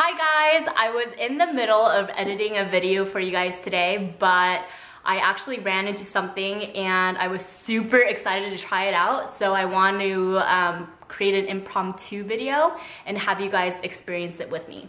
Hi guys, I was in the middle of editing a video for you guys today, but I actually ran into something and I was super excited to try it out. So I want to um, create an impromptu video and have you guys experience it with me.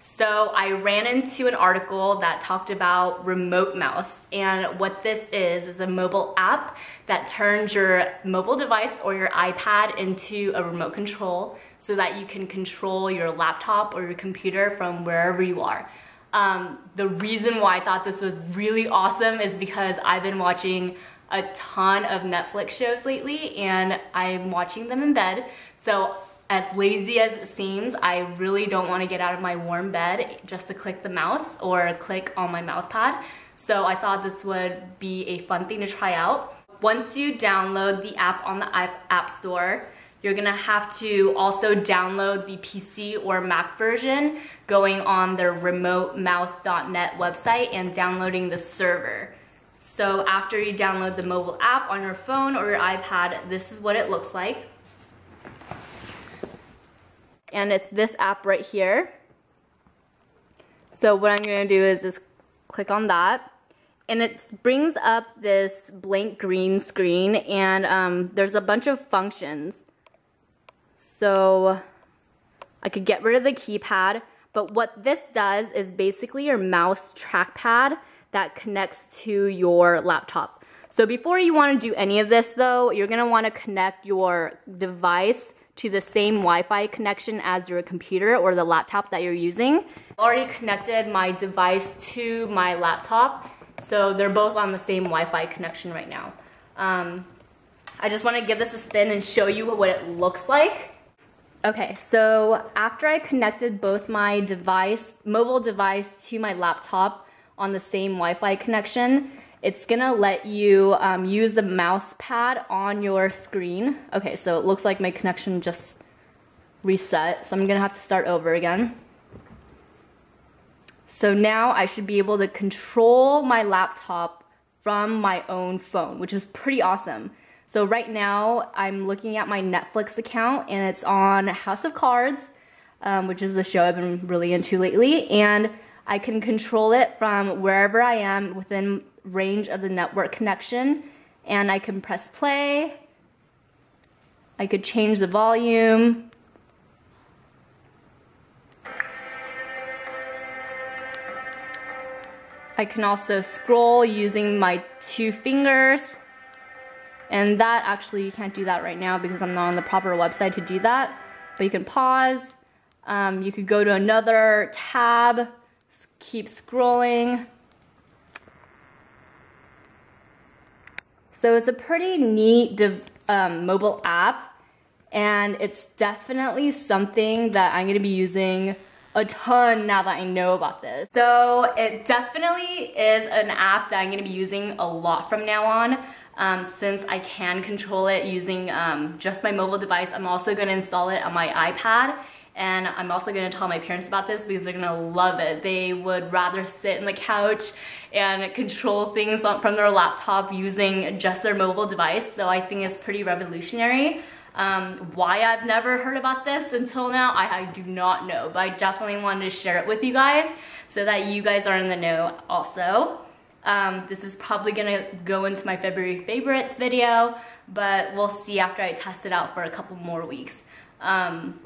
So I ran into an article that talked about Remote Mouse and what this is is a mobile app that turns your mobile device or your iPad into a remote control so that you can control your laptop or your computer from wherever you are. Um, the reason why I thought this was really awesome is because I've been watching a ton of Netflix shows lately and I'm watching them in bed. So as lazy as it seems, I really don't want to get out of my warm bed just to click the mouse or click on my mouse pad. So I thought this would be a fun thing to try out. Once you download the app on the App Store, you're gonna have to also download the PC or Mac version going on the remotemouse.net website and downloading the server. So after you download the mobile app on your phone or your iPad, this is what it looks like and it's this app right here. So what I'm gonna do is just click on that and it brings up this blank green screen and um, there's a bunch of functions. So I could get rid of the keypad, but what this does is basically your mouse trackpad that connects to your laptop. So before you wanna do any of this though, you're gonna wanna connect your device to the same Wi-Fi connection as your computer or the laptop that you're using. I've already connected my device to my laptop, so they're both on the same Wi-Fi connection right now. Um, I just want to give this a spin and show you what it looks like. Okay, so after I connected both my device, mobile device to my laptop on the same Wi-Fi connection, it's gonna let you um, use the mouse pad on your screen. Okay, so it looks like my connection just reset, so I'm gonna have to start over again. So now I should be able to control my laptop from my own phone, which is pretty awesome. So right now I'm looking at my Netflix account and it's on House of Cards, um, which is the show I've been really into lately. And I can control it from wherever I am within range of the network connection and I can press play. I could change the volume. I can also scroll using my two fingers. And that actually, you can't do that right now because I'm not on the proper website to do that. But you can pause. Um, you could go to another tab, keep scrolling. So it's a pretty neat um, mobile app and it's definitely something that I'm gonna be using a ton now that I know about this. So it definitely is an app that I'm gonna be using a lot from now on. Um, since I can control it using um, just my mobile device, I'm also gonna install it on my iPad and I'm also gonna tell my parents about this because they're gonna love it. They would rather sit on the couch and control things from their laptop using just their mobile device. So I think it's pretty revolutionary. Um, why I've never heard about this until now, I, I, do not know, but I definitely wanted to share it with you guys so that you guys are in the know also. Um, this is probably gonna go into my February favorites video, but we'll see after I test it out for a couple more weeks. Um,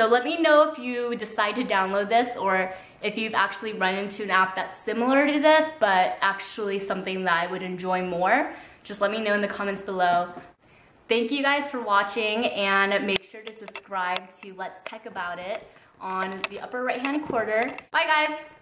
so let me know if you decide to download this or if you've actually run into an app that's similar to this, but actually something that I would enjoy more. Just let me know in the comments below. Thank you guys for watching and make sure to subscribe to Let's Tech About It on the upper right hand corner. Bye guys!